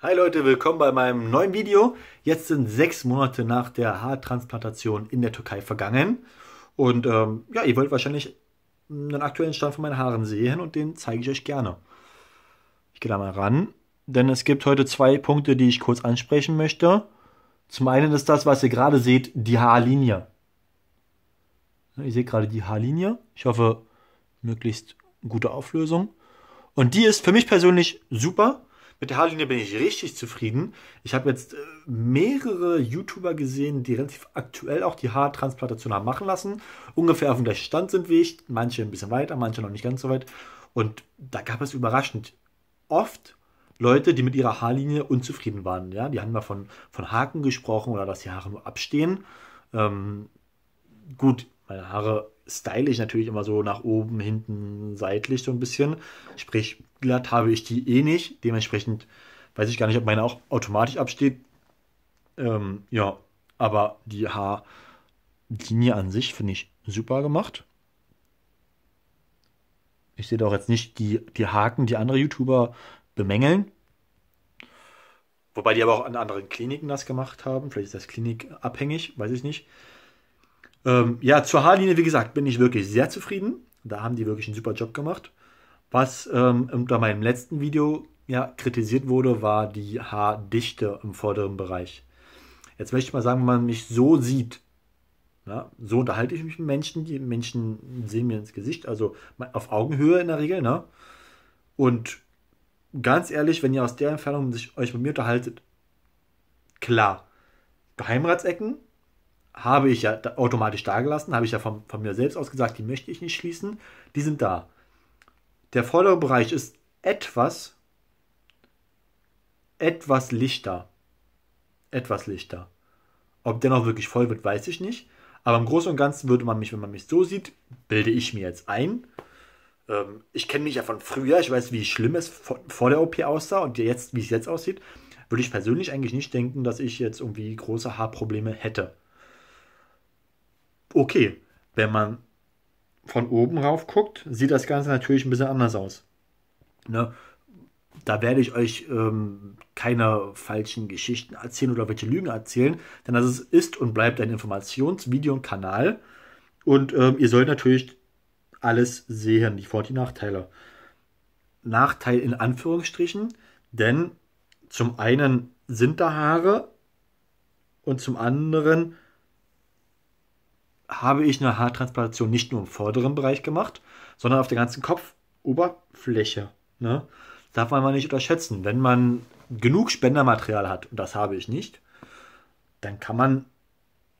Hi Leute, willkommen bei meinem neuen Video. Jetzt sind sechs Monate nach der Haartransplantation in der Türkei vergangen. Und ähm, ja, ihr wollt wahrscheinlich einen aktuellen Stand von meinen Haaren sehen und den zeige ich euch gerne. Ich gehe da mal ran, denn es gibt heute zwei Punkte, die ich kurz ansprechen möchte. Zum einen ist das, was ihr gerade seht, die Haarlinie. Ihr seht gerade die Haarlinie. Ich hoffe, möglichst gute Auflösung. Und die ist für mich persönlich super. Mit der Haarlinie bin ich richtig zufrieden. Ich habe jetzt äh, mehrere YouTuber gesehen, die relativ aktuell auch die Haartransplantation haben machen lassen. Ungefähr auf dem gleichen Stand sind wie ich. Manche ein bisschen weiter, manche noch nicht ganz so weit. Und da gab es überraschend oft Leute, die mit ihrer Haarlinie unzufrieden waren. Ja, die haben mal von, von Haken gesprochen oder dass die Haare nur abstehen. Ähm, gut, meine Haare style ich natürlich immer so nach oben, hinten, seitlich so ein bisschen. Sprich, glatt habe ich die eh nicht. Dementsprechend weiß ich gar nicht, ob meine auch automatisch absteht. Ähm, ja, aber die Haarlinie an sich finde ich super gemacht. Ich sehe doch jetzt nicht die, die Haken, die andere YouTuber bemängeln. Wobei die aber auch an anderen Kliniken das gemacht haben. Vielleicht ist das klinikabhängig, weiß ich nicht. Ähm, ja, zur Haarlinie, wie gesagt, bin ich wirklich sehr zufrieden. Da haben die wirklich einen super Job gemacht. Was ähm, unter meinem letzten Video ja, kritisiert wurde, war die Haardichte im vorderen Bereich. Jetzt möchte ich mal sagen, wenn man mich so sieht, ja, so unterhalte ich mich mit Menschen, die Menschen sehen mir ins Gesicht, also auf Augenhöhe in der Regel, ne? Und ganz ehrlich, wenn ihr aus der Entfernung sich euch mit mir unterhaltet, klar, Geheimratsecken habe ich ja automatisch dagelassen, habe ich ja von, von mir selbst aus gesagt, die möchte ich nicht schließen. Die sind da. Der vordere Bereich ist etwas, etwas lichter. Etwas lichter. Ob der noch wirklich voll wird, weiß ich nicht. Aber im Großen und Ganzen würde man mich, wenn man mich so sieht, bilde ich mir jetzt ein. Ähm, ich kenne mich ja von früher, ich weiß, wie schlimm es vor, vor der OP aussah und jetzt, wie es jetzt aussieht. Würde ich persönlich eigentlich nicht denken, dass ich jetzt irgendwie große Haarprobleme hätte okay, wenn man von oben rauf guckt, sieht das Ganze natürlich ein bisschen anders aus. Ne? Da werde ich euch ähm, keine falschen Geschichten erzählen oder welche Lügen erzählen, denn das ist und bleibt ein Informationsvideo und Kanal. Und ähm, ihr sollt natürlich alles sehen, die Vor- und die Nachteile. Nachteil in Anführungsstrichen, denn zum einen sind da Haare und zum anderen habe ich eine Haartransplantation nicht nur im vorderen Bereich gemacht, sondern auf der ganzen Kopfoberfläche. Ne? Darf man mal nicht unterschätzen. Wenn man genug Spendermaterial hat, und das habe ich nicht, dann kann man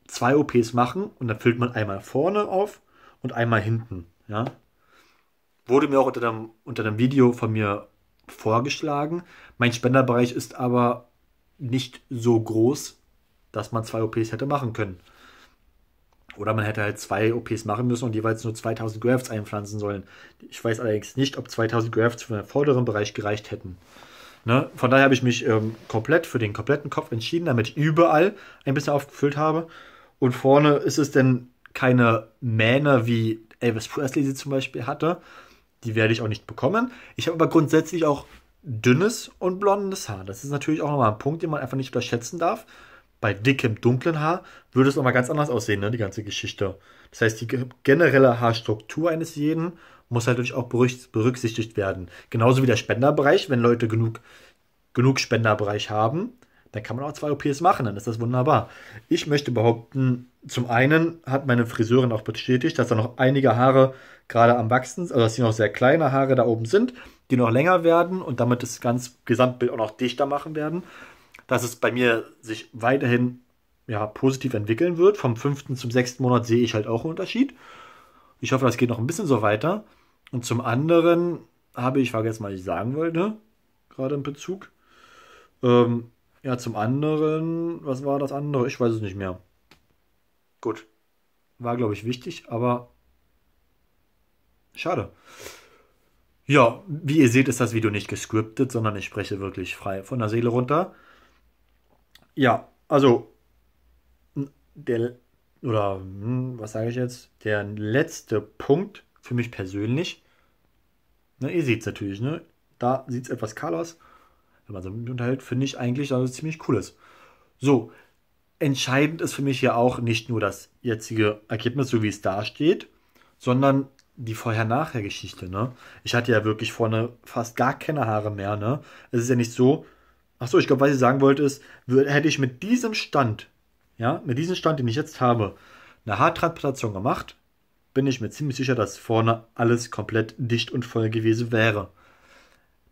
zwei OPs machen und dann füllt man einmal vorne auf und einmal hinten. Ja? Wurde mir auch unter dem, unter dem Video von mir vorgeschlagen. Mein Spenderbereich ist aber nicht so groß, dass man zwei OPs hätte machen können. Oder man hätte halt zwei OPs machen müssen und jeweils nur 2000 Grafts einpflanzen sollen. Ich weiß allerdings nicht, ob 2000 Grafts für den vorderen Bereich gereicht hätten. Ne? Von daher habe ich mich ähm, komplett für den kompletten Kopf entschieden, damit ich überall ein bisschen aufgefüllt habe. Und vorne ist es denn keine Mähne, wie Elvis Presley sie zum Beispiel hatte. Die werde ich auch nicht bekommen. Ich habe aber grundsätzlich auch dünnes und blondes Haar. Das ist natürlich auch nochmal ein Punkt, den man einfach nicht unterschätzen darf bei dickem, dunklen Haar würde es nochmal ganz anders aussehen, ne, die ganze Geschichte. Das heißt, die generelle Haarstruktur eines jeden muss halt natürlich auch berücksichtigt werden. Genauso wie der Spenderbereich, wenn Leute genug, genug Spenderbereich haben, dann kann man auch zwei OPs machen, dann ist das wunderbar. Ich möchte behaupten, zum einen hat meine Friseurin auch bestätigt, dass da noch einige Haare gerade am Wachsen, also dass die noch sehr kleine Haare da oben sind, die noch länger werden und damit das ganze Gesamtbild auch noch dichter machen werden dass es bei mir sich weiterhin ja, positiv entwickeln wird. Vom fünften zum sechsten Monat sehe ich halt auch einen Unterschied. Ich hoffe, das geht noch ein bisschen so weiter. Und zum anderen habe ich, vergessen, was ich sagen wollte, gerade im Bezug. Ähm, ja, zum anderen, was war das andere? Ich weiß es nicht mehr. Gut. War, glaube ich, wichtig, aber schade. Ja, wie ihr seht, ist das Video nicht gescriptet, sondern ich spreche wirklich frei von der Seele runter. Ja, also der oder hm, was sage ich jetzt? Der letzte Punkt für mich persönlich. Ne, ihr seht es natürlich, ne? Da sieht es etwas kahl aus. wenn man so mit unterhält, finde ich eigentlich, dass es ziemlich cool ist. So, entscheidend ist für mich ja auch nicht nur das jetzige Ergebnis, so wie es da steht, sondern die Vorher-Nachher-Geschichte, ne? Ich hatte ja wirklich vorne fast gar keine Haare mehr, ne? Es ist ja nicht so. Achso, ich glaube, was ich sagen wollte ist, hätte ich mit diesem Stand, ja, mit diesem Stand, den ich jetzt habe, eine Haartransplantation gemacht, bin ich mir ziemlich sicher, dass vorne alles komplett dicht und voll gewesen wäre.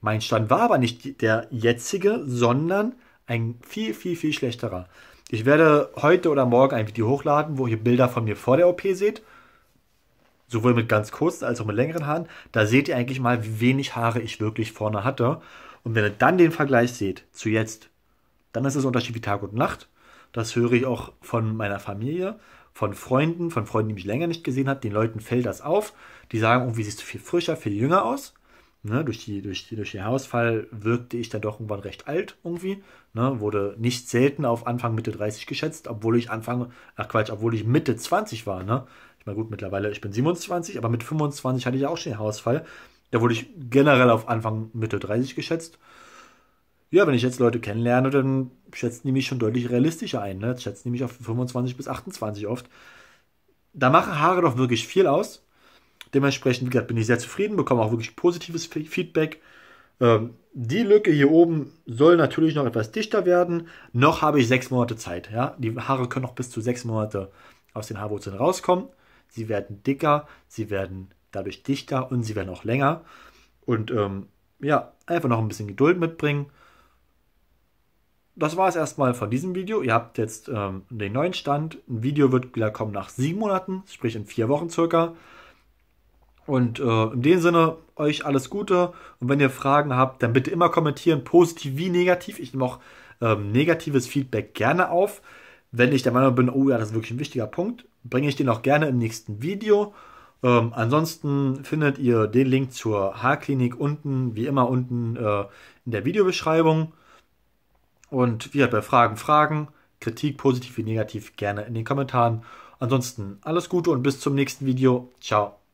Mein Stand war aber nicht der jetzige, sondern ein viel, viel, viel schlechterer. Ich werde heute oder morgen ein Video hochladen, wo ihr Bilder von mir vor der OP seht sowohl mit ganz kurzen als auch mit längeren Haaren, da seht ihr eigentlich mal, wie wenig Haare ich wirklich vorne hatte. Und wenn ihr dann den Vergleich seht zu jetzt, dann ist es ein Unterschied wie Tag und Nacht. Das höre ich auch von meiner Familie, von Freunden, von Freunden, die mich länger nicht gesehen haben. Den Leuten fällt das auf. Die sagen, irgendwie siehst du viel frischer, viel jünger aus. Ne, durch, die, durch, die, durch den Haarausfall wirkte ich dann doch irgendwann recht alt irgendwie. Ne, wurde nicht selten auf Anfang Mitte 30 geschätzt, obwohl ich Anfang, ach Quatsch, obwohl ich Mitte 20 war. Ne? Na gut, mittlerweile, ich bin 27, aber mit 25 hatte ich auch schon den Haarausfall. Da wurde ich generell auf Anfang Mitte 30 geschätzt. Ja, wenn ich jetzt Leute kennenlerne, dann schätzen die mich schon deutlich realistischer ein. Ne? Schätzen die mich auf 25 bis 28 oft. Da machen Haare doch wirklich viel aus. Dementsprechend, wie gesagt, bin ich sehr zufrieden, bekomme auch wirklich positives Feedback. Ähm, die Lücke hier oben soll natürlich noch etwas dichter werden. Noch habe ich sechs Monate Zeit. Ja? Die Haare können noch bis zu sechs Monate aus den Haarwurzeln rauskommen sie werden dicker, sie werden dadurch dichter und sie werden auch länger. Und ähm, ja, einfach noch ein bisschen Geduld mitbringen. Das war es erstmal von diesem Video. Ihr habt jetzt ähm, den neuen Stand. Ein Video wird wieder kommen nach sieben Monaten, sprich in vier Wochen circa. Und äh, in dem Sinne, euch alles Gute. Und wenn ihr Fragen habt, dann bitte immer kommentieren, positiv wie negativ. Ich nehme auch ähm, negatives Feedback gerne auf. Wenn ich der Meinung bin, oh ja, das ist wirklich ein wichtiger Punkt, bringe ich den auch gerne im nächsten Video. Ähm, ansonsten findet ihr den Link zur Haarklinik unten, wie immer unten äh, in der Videobeschreibung. Und wie gesagt, bei Fragen, Fragen, Kritik, positiv wie negativ, gerne in den Kommentaren. Ansonsten alles Gute und bis zum nächsten Video. Ciao.